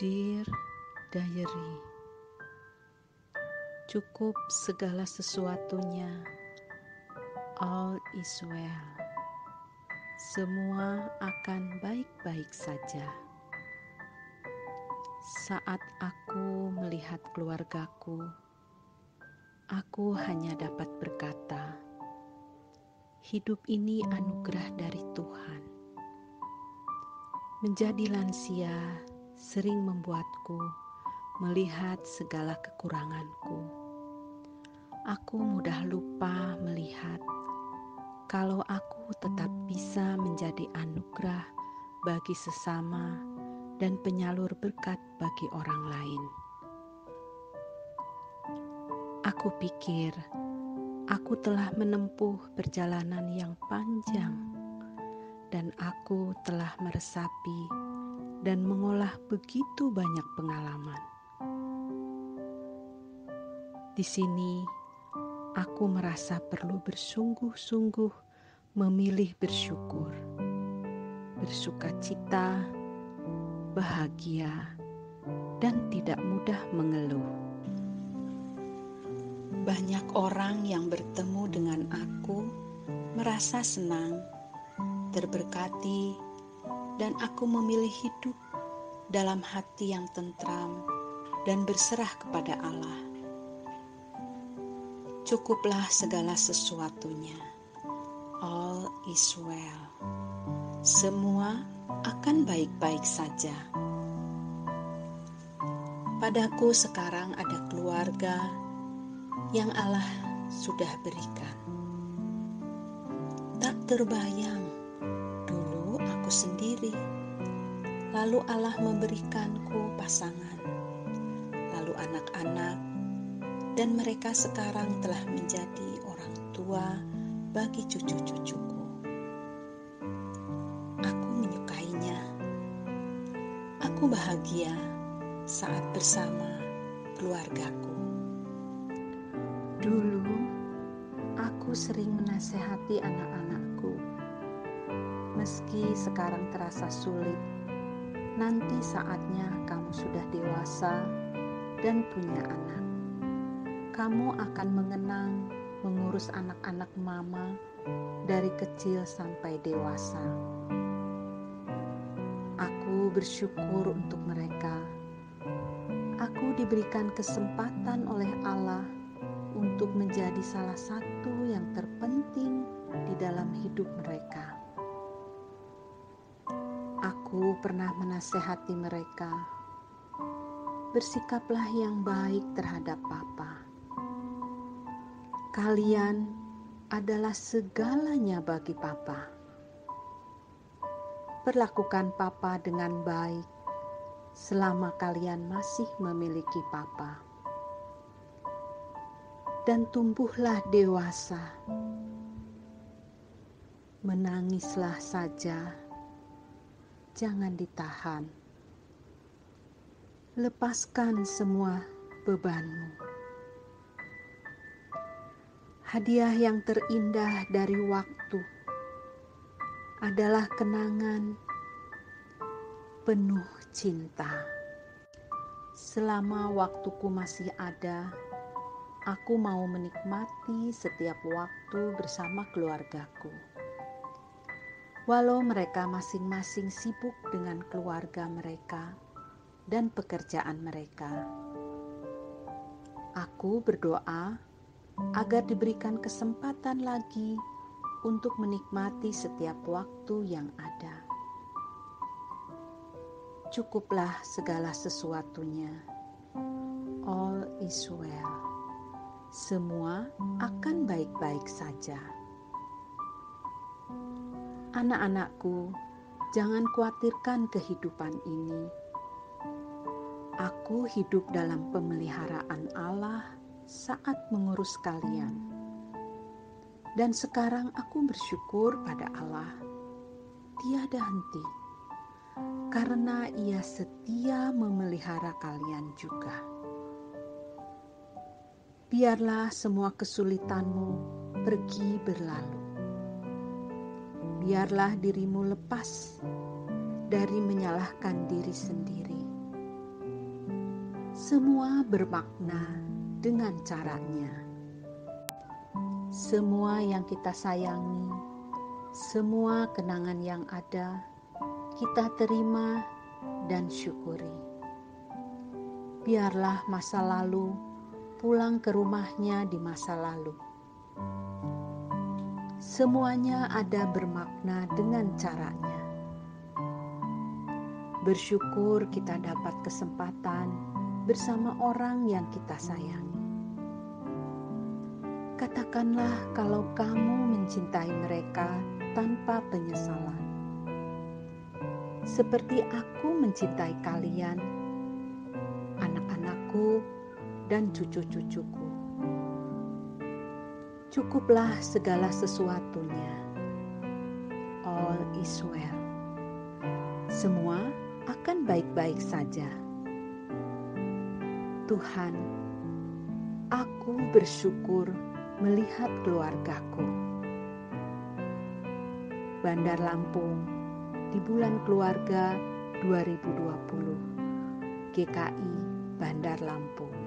Dear Diary Cukup segala sesuatunya. All is well. Semua akan baik-baik saja. Saat aku melihat keluargaku Aku hanya dapat berkata Hidup ini anugerah dari Tuhan. Menjadi lansia sering membuatku melihat segala kekuranganku. Aku mudah lupa melihat kalau aku tetap bisa menjadi anugerah bagi sesama dan penyalur berkat bagi orang lain. Aku pikir aku telah menempuh perjalanan yang panjang, dan aku telah meresapi dan mengolah begitu banyak pengalaman. Di sini, aku merasa perlu bersungguh-sungguh memilih bersyukur, bersuka cita, bahagia, dan tidak mudah mengeluh. Banyak orang yang bertemu dengan aku merasa senang, terberkati, dan aku memilih hidup dalam hati yang tentram dan berserah kepada Allah. Cukuplah segala sesuatunya. All is well. Semua akan baik-baik saja. Padaku sekarang ada keluarga yang Allah sudah berikan. Tak terbayang sendiri. Lalu Allah memberikanku pasangan, lalu anak-anak, dan mereka sekarang telah menjadi orang tua bagi cucu-cucuku. Aku menyukainya. Aku bahagia saat bersama keluargaku. Dulu, aku sering menasehati anak-anakku Meski sekarang terasa sulit, nanti saatnya kamu sudah dewasa dan punya anak. Kamu akan mengenang mengurus anak-anak mama dari kecil sampai dewasa. Aku bersyukur untuk mereka. Aku diberikan kesempatan oleh Allah untuk menjadi salah satu yang terpenting di dalam hidup mereka. Aku pernah menasehati mereka, bersikaplah yang baik terhadap Papa. Kalian adalah segalanya bagi Papa. Perlakukan Papa dengan baik selama kalian masih memiliki Papa. Dan tumbuhlah dewasa. Menangislah saja jangan ditahan. Lepaskan semua bebanmu. Hadiah yang terindah dari waktu adalah kenangan penuh cinta. Selama waktuku masih ada, aku mau menikmati setiap waktu bersama keluargaku walau mereka masing-masing sibuk dengan keluarga mereka dan pekerjaan mereka. Aku berdoa agar diberikan kesempatan lagi untuk menikmati setiap waktu yang ada. Cukuplah segala sesuatunya. All is well. Semua akan baik-baik saja. Anak-anakku, jangan khawatirkan kehidupan ini. Aku hidup dalam pemeliharaan Allah saat mengurus kalian. Dan sekarang aku bersyukur pada Allah tiada henti karena ia setia memelihara kalian juga. Biarlah semua kesulitanmu pergi berlalu biarlah dirimu lepas dari menyalahkan diri sendiri. Semua bermakna dengan caranya. Semua yang kita sayangi, semua kenangan yang ada, kita terima dan syukuri. Biarlah masa lalu pulang ke rumahnya di masa lalu. Semuanya ada bermakna dengan caranya. Bersyukur kita dapat kesempatan bersama orang yang kita sayangi. Katakanlah kalau kamu mencintai mereka tanpa penyesalan. Seperti aku mencintai kalian, anak-anakku, dan cucu-cucuku. Cukuplah segala sesuatunya. All is well. Semua akan baik-baik saja. Tuhan, aku bersyukur melihat keluargaku. Bandar Lampung di bulan keluarga 2020. GKI Bandar Lampung.